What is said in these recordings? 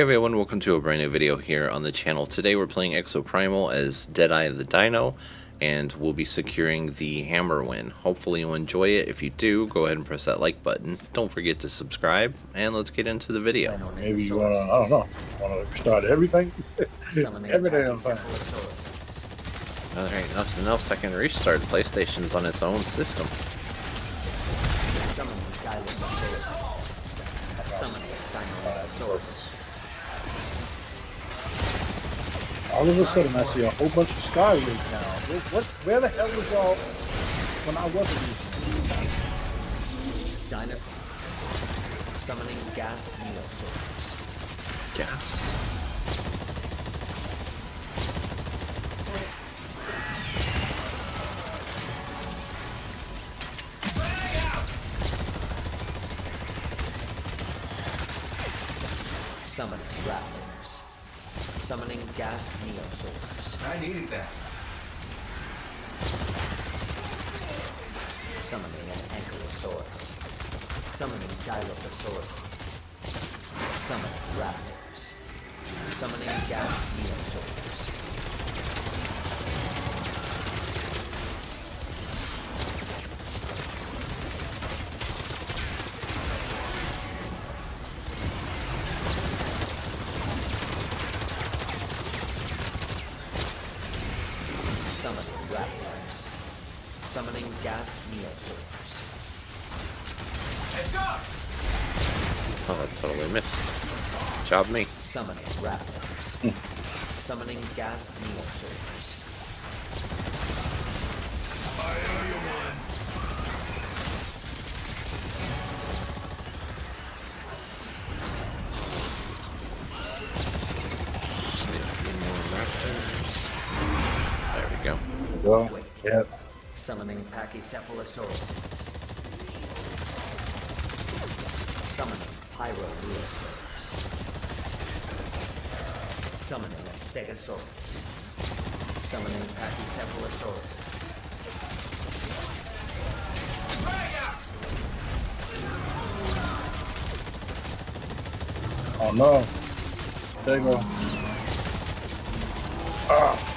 Hey everyone, welcome to a brand new video here on the channel. Today we're playing Exoprimal as Deadeye the Dino, and we'll be securing the hammer win. Hopefully you'll enjoy it. If you do, go ahead and press that like button. Don't forget to subscribe, and let's get into the video. Maybe uh, you wanna, I don't know, wanna start everything? Every damn thing. There ain't nothing else I can restart. PlayStation's on its own system. All of a sudden I see a whole bunch of Skylink now. Where, what, where the hell was y'all when I wasn't using Dinosaur. Summoning Gas Neosaurus. Gas. Summoning Raptors. Summoning Gas Neosaurus. I needed that. Summoning an Ankylosaurus. Summoning Dilophosaurus. Summoning Raptors. Summoning Gas Neosaurus. Summoning Raptors. Summoning Gas Neosaurus. Let's! Oh, that totally missed. Job me. Summoning Raptors. Hmm. Summoning Gas Neosaurus. Just Summoning Pachycephalosaurus. Summoning Pyroneosaurus. Summoning a Stegosaurus. Summoning Pachycephalosaurus. oh no. There you go. Ah.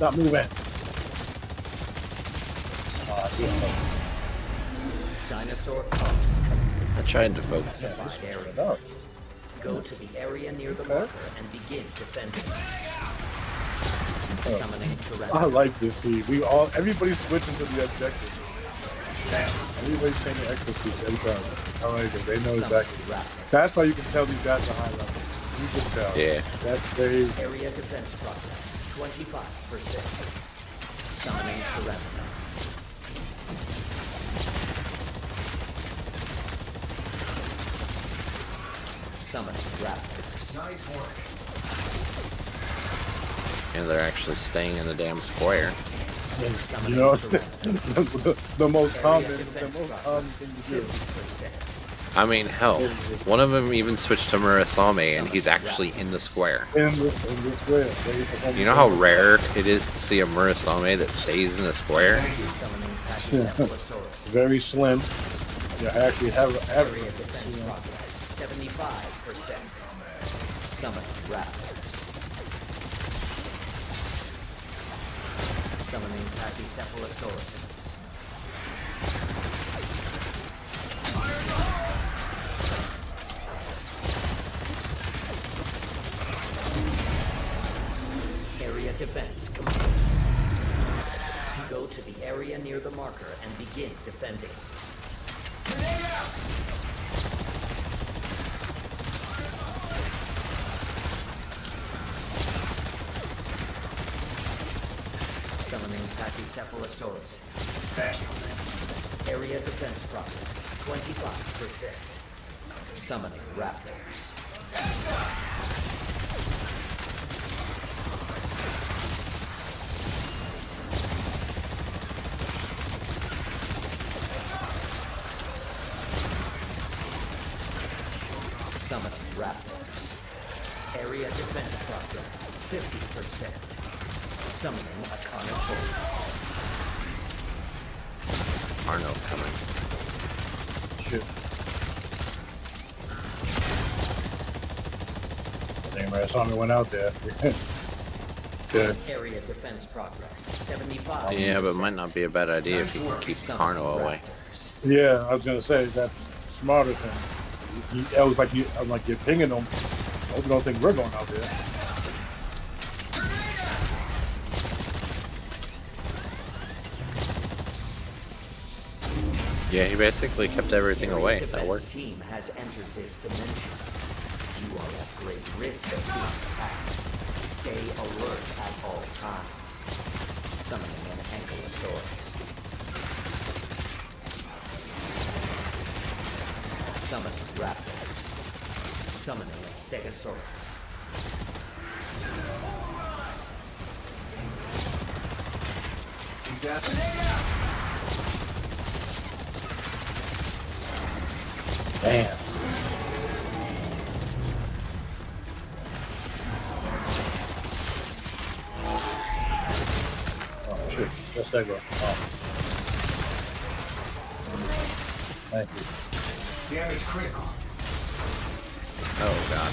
Stop moving. Oh, I didn't know. Dinosaur I tried to focus. occupied area. No. Go to the area near the marker and begin defending. Summoning I like this. See, we all, everybody's switching to the objective. Everybody's changing exosuits every time. I like it. They know exactly. That's how you can tell these guys are high level. You can tell. Yeah. That's very. Area defense progress, 25%. Summoning Tyrannosaurus. Summoning Raptors. Nice work. And they're actually staying in the damn square. You know, Tyrannosaurus. the, the most common, the most common progress, thing to do. 50%. I mean, hell, one of them even switched to Murasame, and he's actually in the square. In the, in the square. You know how rare it is to see a Murasame that stays in the square? Summoning very slim. You actually have every. defense progress, 75%. Summoning Raptors. Summoning Pachycephalosaurus. Defense complete. Go to the area near the marker and begin defending. Summoning Pachycephalosaurus. Area defense progress, 25%. Summoning Raptors. Summoning raptors. Area defense progress 50%. Summoning a Carnotaurus. Arno coming. Shit. I think my assignment went out there. Good. Area defense progress 75. Yeah, but it might not be a bad idea if you can keep Carno away. Yeah, I was gonna say that's smarter than. You, I was like, you, I'm like, you're pinging them. I hope you don't think we're going out there. Yeah, he basically kept everything Area away. That worked. team has entered this dimension. You are at great risk of being attacked. Stay alert at all times. Summoning an Ankylosaurus. Summoning raptors. Summoning a Stegosaurus. Damn. Oh shit! Just that go. Oh. Thank you. Damage critical. Oh god.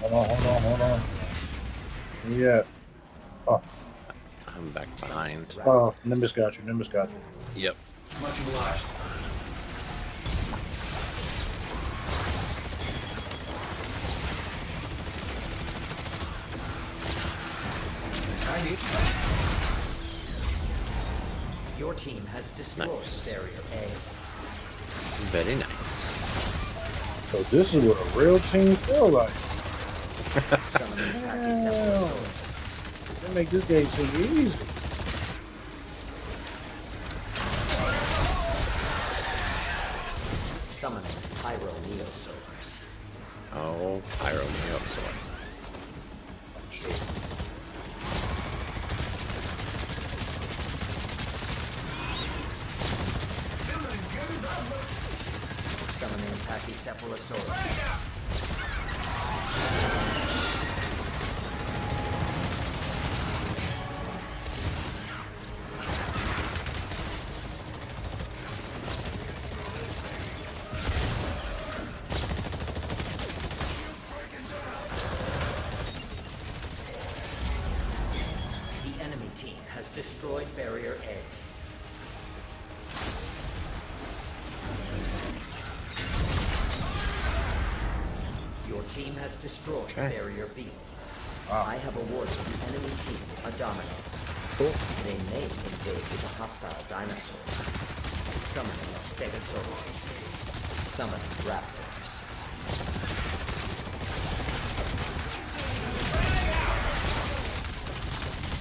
Hold on, hold on, hold on. Yeah. Oh, I'm back behind. oh, Nimbus got you. Nimbus got you. Yep. Much obliged. Team has destroyed Nice. Barrier A. Very nice. So this is what a real team feel like. Summoning Pachycephalosaurus. They make this game seem easy. Summoning Pyro Neosaurus. Oh, Pyro Neosaur. Summoning Pachycephalosaurus. The enemy team has destroyed Barrier A. team has destroyed Okay. Barrier B. Wow. I have awarded the enemy team a domino. They may engage with a hostile dinosaur. Summoning a Stegosaurus. Summoning raptors.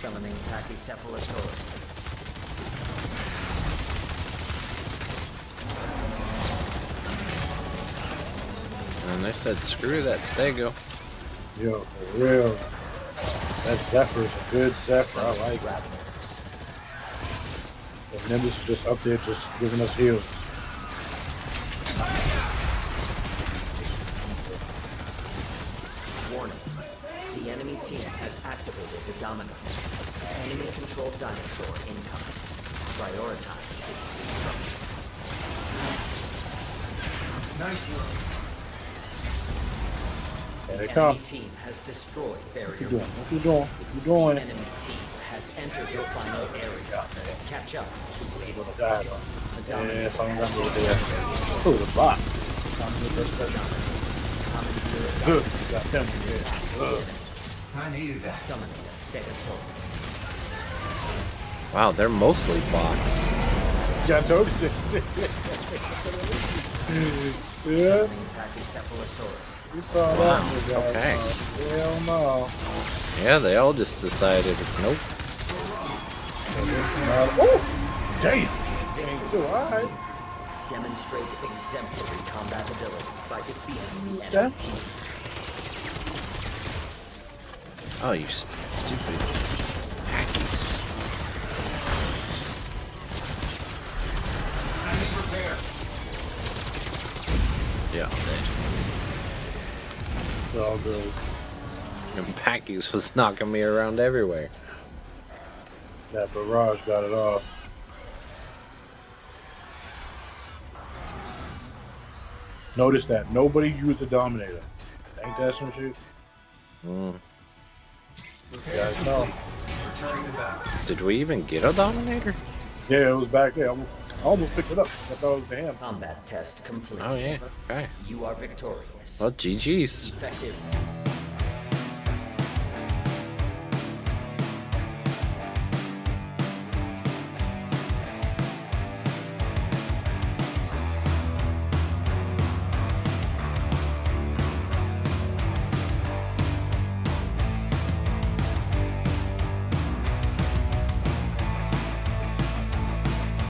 Summoning Pachycephalosaurus. And they said, screw that Stego. Yo, for real. That Zephyr's a good Zephyr. I like that. raptors. And Nimbus is just up there just giving us heals. Warning. The enemy team has activated the domino. Enemy-controlled dinosaur incoming. Prioritize its destruction. Nice work. There they come. enemy team has destroyed Barrier What you doing? What you doing? What you doing? enemy team has entered your final area. Catch up to Little Blade. guy, though. The Yeah, dominant someone got has there. Oh, the bot. Commandeer Good. dominance. Got them. Yeah. Ugh. I needed that. Summoning a Stegosaurus. Wow, they're mostly bots. Yeah, I told you. Yeah. You saw that one, guys. okay. Hell no. Yeah, they all just decided, nope. Uh, oh, damn. Ain't too alright. Demonstrate exemplary combat ability by defeating the enemy. Oh, you stupid all good. And Packies was knocking me around everywhere. That barrage got it off. Notice that nobody used the Dominator. Ain't that some shit? Mm. Yeah, I know. Returning to battle. Did we even get a Dominator? Yeah, it was back there. I almost, picked it up. I thought it was the ham. Combat test complete. Oh yeah. Okay. You are victorious. Well, GG's. Effective